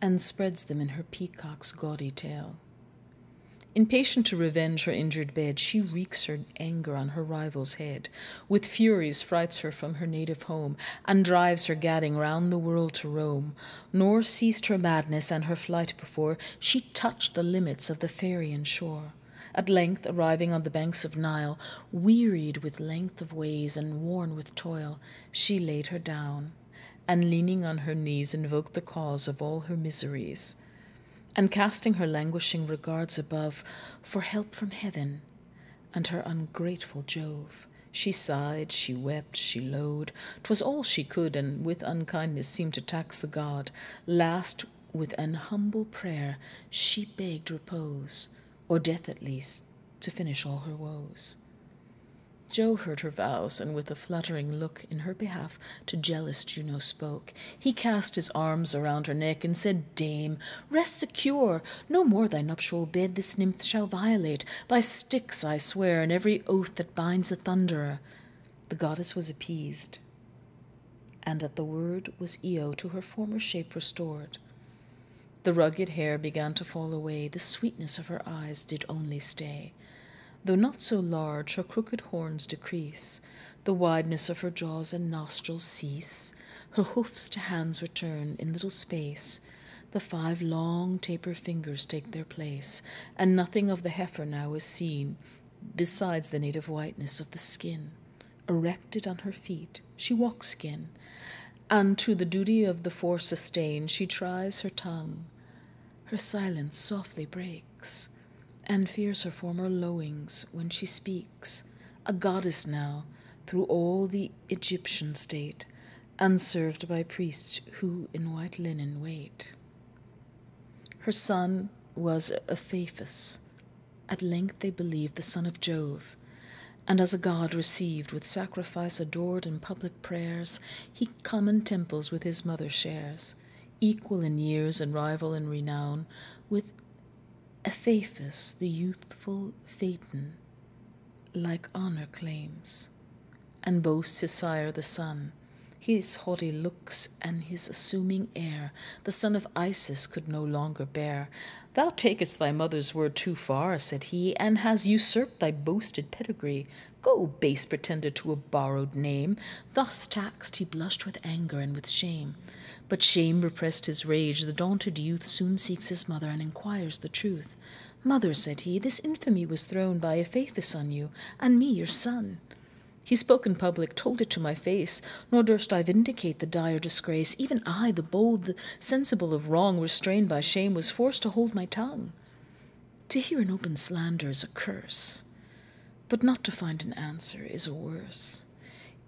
and spreads them in her peacock's gaudy tail. Impatient to revenge her injured bed, she wreaks her anger on her rival's head. With furies frights her from her native home, and drives her gadding round the world to roam. Nor ceased her madness and her flight before she touched the limits of the Pharian shore. At length, arriving on the banks of Nile, wearied with length of ways and worn with toil, she laid her down, and leaning on her knees invoked the cause of all her miseries and casting her languishing regards above for help from heaven and her ungrateful Jove. She sighed, she wept, she lowed. 'Twas all she could, and with unkindness seemed to tax the god. Last, with an humble prayer, she begged repose, or death at least, to finish all her woes. Jove heard her vows, and with a fluttering look in her behalf to jealous Juno spoke. He cast his arms around her neck and said, Dame, rest secure. No more thy nuptial bed this nymph shall violate. By Styx I swear, and every oath that binds the thunderer. The goddess was appeased, and at the word was Io to her former shape restored. The rugged hair began to fall away, the sweetness of her eyes did only stay. Though not so large, her crooked horns decrease, the wideness of her jaws and nostrils cease, her hoofs to hands return in little space, the five long taper fingers take their place, and nothing of the heifer now is seen, besides the native whiteness of the skin. Erected on her feet, she walks again, and to the duty of the fore sustained, she tries her tongue. Her silence softly breaks and fears her former lowings when she speaks, a goddess now, through all the Egyptian state, unserved by priests who in white linen wait. Her son was Epaphus, at length they believed the son of Jove, and as a god received with sacrifice adored in public prayers, he common temples with his mother shares, equal in years and rival in renown, with Epaphus, the youthful Phaeton, like honor claims, and boasts his sire the sun. His haughty looks and his assuming air, the son of Isis could no longer bear. Thou takest thy mother's word too far, said he, and has usurped thy boasted pedigree. Go, base pretender to a borrowed name. Thus taxed, he blushed with anger and with shame. But shame repressed his rage. The daunted youth soon seeks his mother and inquires the truth. Mother, said he, this infamy was thrown by Epaphus on you, and me, your son. He spoke in public, told it to my face, nor durst I vindicate the dire disgrace. Even I, the bold, the sensible of wrong, restrained by shame, was forced to hold my tongue. To hear an open slander is a curse, but not to find an answer is a worse.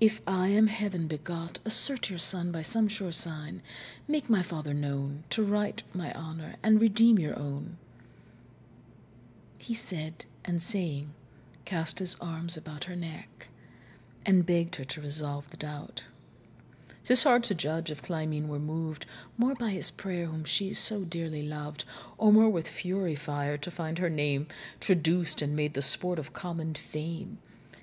If I am heaven begot, assert your son by some sure sign. Make my father known, to right my honor, and redeem your own. He said, and saying, cast his arms about her neck, and begged her to resolve the doubt. Tis hard to judge if Clymene were moved more by his prayer whom she so dearly loved, or more with fury fired to find her name traduced and made the sport of common fame.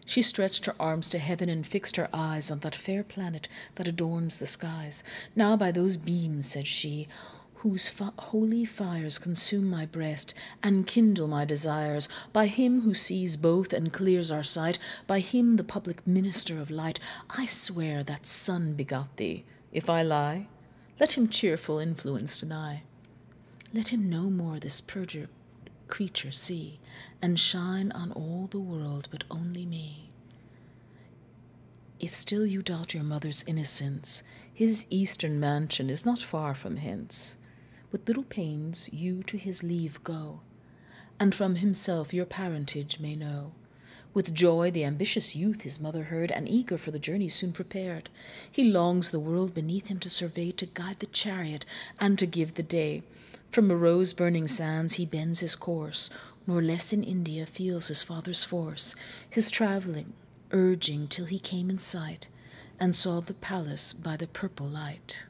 She stretched her arms to heaven and fixed her eyes on that fair planet that adorns the skies. Now by those beams, said she, whose holy fires consume my breast and kindle my desires, by him who sees both and clears our sight, by him the public minister of light, I swear that sun begot thee. If I lie, let him cheerful influence deny. Let him no more this perjured creature see, and shine on all the world but only me. If still you doubt your mother's innocence, his eastern mansion is not far from hence. With little pains you to his leave go, and from himself your parentage may know. With joy the ambitious youth his mother heard, and eager for the journey soon prepared. He longs the world beneath him to survey, to guide the chariot, and to give the day. From Meroe's burning sands he bends his course, nor less in India feels his father's force, his travelling urging till he came in sight, and saw the palace by the purple light.